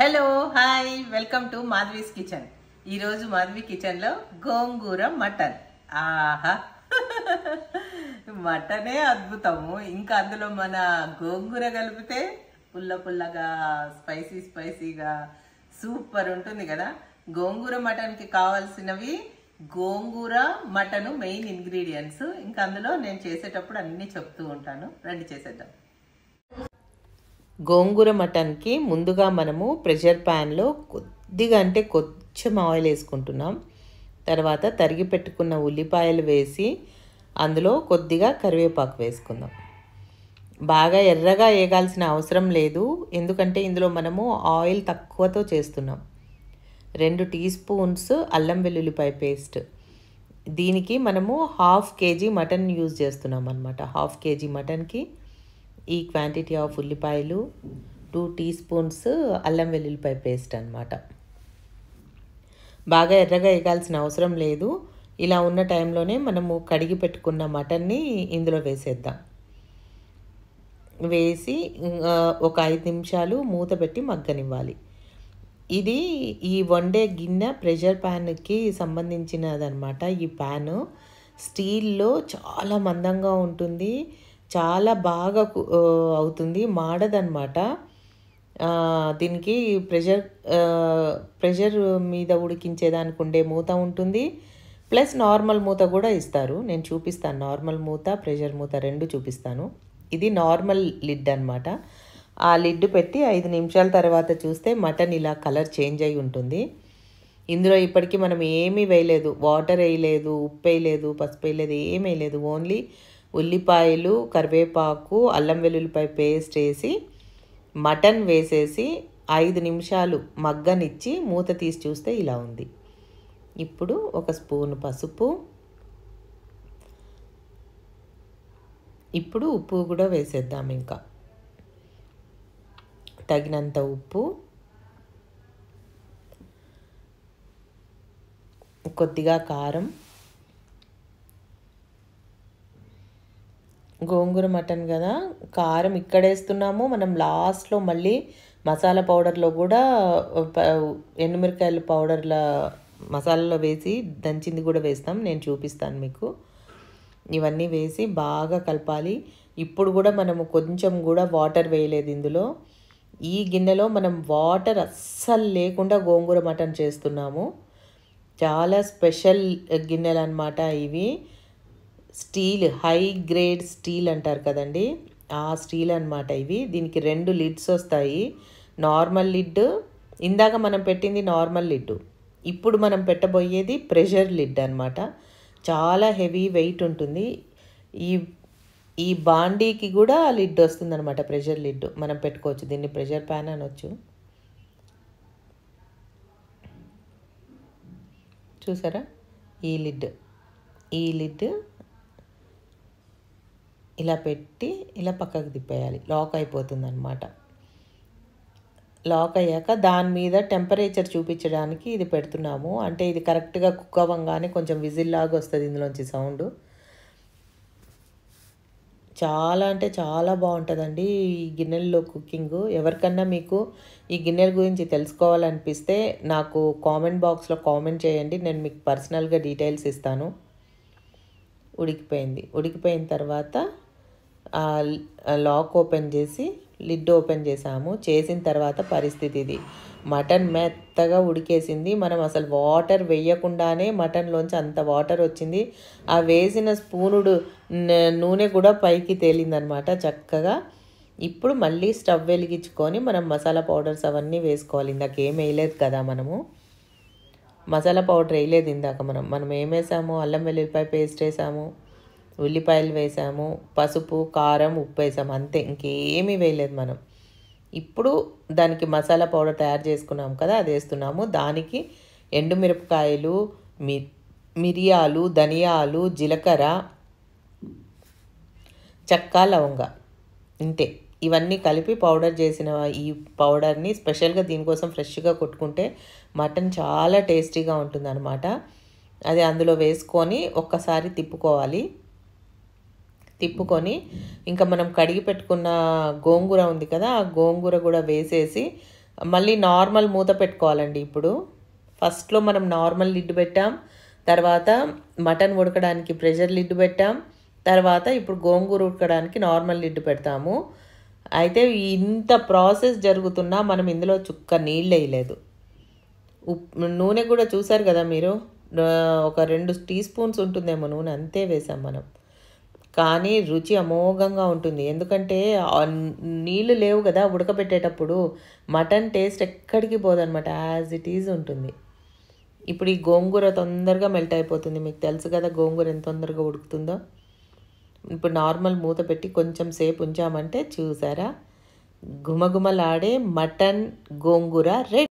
Hello hi welcome to Madhavi's kitchen ఈరోజు మాధవి కిచెన్లో గోంగూర mutton. ఆహా. మటనే అద్భుతము. ఇంకా అందులో మన గోంగూర కలిపితే పుల్ల పుల్లగా స్పైసీ స్పైసీగా సూపర్ ఉంటుంది కదా. గోంగూర మటన్కి కావాల్సినవి గోంగూర మటను మెయిన్ ఇంగ్రీడియంట్స్ ఇంకా అందులో నేను చేసేటప్పుడు అన్నీ చెప్తూ ఉంటాను. రండి చేసేద్దాం. గోంగూర మటన్కి ముందుగా మనము ప్రెషర్ ప్యాన్లో కొద్దిగా అంటే కొంచెం ఆయిల్ వేసుకుంటున్నాం. తర్వాత తరిగి పెట్టుకున్న ఉల్లిపాయలు వేసి అందులో కొద్దిగా కరివేపాకు వేసుకుందాం. బాగా ఎర్రగా వేగాల్సిన అవసరం లేదు. ఎందుకంటే ఇందులో మనము ఆయిల్ తక్కువతో చేస్తున్నాం. రెండు టీ స్పూన్స్ అల్లం వెల్లుల్లిపాయ పేస్ట్. దీనికి మనము హాఫ్ కేజీ మటన్ యూజ్ చేస్తున్నాం అనమాట హాఫ్ కేజీ మటన్కి ఈ క్వాంటిటీ ఆఫ్ ఉల్లిపాయలు టూ టీ స్పూన్స్ అల్లం వెల్లుల్లిపాయ పేస్ట్ అనమాట బాగా ఎర్రగా వేయాల్సిన అవసరం లేదు. ఇలా ఉన్న టైంలోనే మనము కడిగి పెట్టుకున్న మటన్ని ఇందులో వేసేద్దాం. వేసి ఒక ఐదు నిమిషాలు మూత పెట్టి మగ్గనివ్వాలి. ఇది ఈ వండే గిన్నె ప్రెషర్ ప్యాన్కి సంబంధించినదనమాట ఈ ప్యాను స్టీల్లో చాలా మందంగా ఉంటుంది. చాలా బాగా అవుతుంది మాడదనమాట దీనికి ప్రెషర్ ప్రెషర్ మీద ఉడికించేదానికి ఉండే మూత ఉంటుంది. ప్లస్ నార్మల్ మూత కూడా ఇస్తారు. నేను చూపిస్తాను. నార్మల్ మూత ప్రెషర్ మూత రెండు చూపిస్తాను. ఇది నార్మల్ లిడ్ అనమాట ఆ లిడ్ పెట్టి ఐదు నిమిషాల తర్వాత చూస్తే మటన్ ఇలా కలర్ చేంజ్ అయి ఉంటుంది. ఇందులో ఇప్పటికీ మనం ఏమీ వేయలేదు. వాటర్ వేయలేదు ఉప్పు వేయలేదు పసుపు వేయలేదు ఏమీ వేయలేదు. ఓన్లీ ఉల్లిపాయలు కరివేపాకు అల్లం వెల్లుల్లిపాయ పేస్ట్ వేసి మటన్ వేసేసి ఐదు నిమిషాలు మగ్గనిచ్చి మూత తీసి చూస్తే ఇలా ఉంది. ఇప్పుడు ఒక స్పూన్ పసుపు. ఇప్పుడు ఉప్పు కూడా వేసేద్దాం ఇంకా. తగినంత ఉప్పు. కొద్దిగా కారం. గోంగూర మటన్ కదా. కారం ఇక్కడ వేస్తున్నాము మనం లాస్ట్లో మళ్ళీ మసాలా పౌడర్లో కూడా ఎండుమిరకాయల పౌడర్ల మసాలాలో వేసి దంచింది కూడా వేస్తాం. నేను చూపిస్తాను మీకు. ఇవన్నీ వేసి బాగా కలపాలి. ఇప్పుడు కూడా మనము కొంచెం కూడా వాటర్ వేయలేదు ఇందులో. ఈ గిన్నెలో మనం వాటర్ అస్సలు లేకుండా గోంగూర మటన్ చేస్తున్నాము. చాలా స్పెషల్ గిన్నెలు అనమాట ఇవి. స్టీల్ హై గ్రేడ్ స్టీల్ అంటారు కదండి. ఆ స్టీల్ అనమాట ఇవి. దీనికి రెండు లిడ్స్ వస్తాయి. నార్మల్ లిడ్ ఇందాక మనం పెట్టింది నార్మల్ లిడ్. ఇప్పుడు మనం పెట్టబోయేది ప్రెషర్ లిడ్ అనమాట చాలా హెవీ వెయిట్ ఉంటుంది. ఈ ఈ బాండీకి కూడా లిడ్ వస్తుందనమాట ప్రెషర్ లిడ్. మనం పెట్టుకోవచ్చు. దీన్ని ప్రెషర్ ప్యాన్ అనొచ్చు. చూసారా? ఈ లిడ్. ఈ లిడ్ ఇలా పెట్టి ఇలా పక్కకు తిప్పేయాలి. లాక్ అయిపోతుంది అనమాట లాక్ అయ్యాక దాని మీద టెంపరేచర్ చూపించడానికి ఇది పెడుతున్నాము. అంటే ఇది కరెక్ట్గా కుక్ అవ్వగానే కొంచెం విజిల్ లాగా వస్తుంది ఇందులోంచి సౌండ్. చాలా అంటే చాలా బాగుంటుందండి ఈ గిన్నెల్లో కుకింగ్. ఎవరికన్నా మీకు ఈ గిన్నెల గురించి తెలుసుకోవాలనిపిస్తే నాకు కామెంట్ బాక్స్లో కామెంట్ చేయండి. నేను మీకు పర్సనల్గా డీటెయిల్స్ ఇస్తాను. ఉడికిపోయింది. ఉడికిపోయిన తర్వాత లాక్ ఓపెన్ చేసి లిడ్ ఓపెన్ చేసాము చేసిన తర్వాత పరిస్థితి ఇది. మటన్ మెత్తగా ఉడికేసింది. మనం అసలు వాటర్ వేయకుండానే మటన్లోంచి అంత వాటర్ వచ్చింది. ఆ వేసిన స్పూనుడు నూనె కూడా పైకి తేలిందనమాట చక్కగా. ఇప్పుడు మళ్ళీ స్టవ్ వెలిగించుకొని మనం మసాలా పౌడర్స్ అవన్నీ వేసుకోవాలి. ఇందాక ఏం వేయలేదు కదా మనము. మసాలా పౌడర్ వేయలేదు ఇందాక మనం. మనం ఏం వేసాము? అల్లం వెల్లుల్లిపాయ పేస్ట్ వేసాము. ఉల్లిపాయలు వేసాము పసుపు కారం ఉప్పు వేసాము. అంతే ఇంకేమీ వేయలేదు మనం. ఇప్పుడు దానికి మసాలా పౌడర్ తయారు చేసుకున్నాం కదా అది వేస్తున్నాము. దానికి ఎండుమిరపకాయలు మి మిరియాలు ధనియాలు జీలకర్ర చెక్క లవంగ. ఇంతే. ఇవన్నీ కలిపి పౌడర్ చేసిన ఈ పౌడర్ని స్పెషల్గా దీనికోసం ఫ్రెష్గా కొట్టుకుంటే మటన్ చాలా టేస్టీగా ఉంటుందన్నమాట. అది అందులో వేసుకొని ఒక్కసారి తిప్పుకోవాలి. తిప్పుకొని ఇంకా మనం కడిగి పెట్టుకున్న గోంగూర ఉంది కదా ఆ గోంగూర కూడా వేసేసి మళ్ళీ నార్మల్ మూత పెట్టుకోవాలండి ఇప్పుడు. ఫస్ట్లో మనం నార్మల్ లిడ్ పెట్టాం తర్వాత మటన్ ఉడకడానికి ప్రెషర్ లిడ్ పెట్టాం తర్వాత ఇప్పుడు గోంగూర ఉడకడానికి నార్మల్ లిడ్ పెడతాము. అయితే ఇంత ప్రాసెస్ జరుగుతున్నా మనం ఇందులో చుక్క నీళ్ళు వేయలేదు. ఉప్పు నూనె కూడా చూసారు కదా మీరు? ఒక రెండు టీ స్పూన్స్ ఉంటుందేమో నూనె అంతే వేసాం మనం. కానీ రుచి అమోఘంగా ఉంటుంది. ఎందుకంటే నీళ్ళు లేవు కదా ఉడకబెట్టేటప్పుడు మటన్ టేస్ట్ ఎక్కడికి పోదనమాట యాజ్ ఇట్ ఈజ్ ఉంటుంది. ఇప్పుడు ఈ గోంగూర తొందరగా మెల్ట్ అయిపోతుంది. మీకు తెలుసు కదా గోంగూర ఎంత తొందరగా ఉడుకుతుందో? ఇప్పుడు నార్మల్ మూత పెట్టి కొంచెం సేపు ఉంచామంటే చూసారా? గుమగుమలాడే మటన్ గోంగూర రెడ్.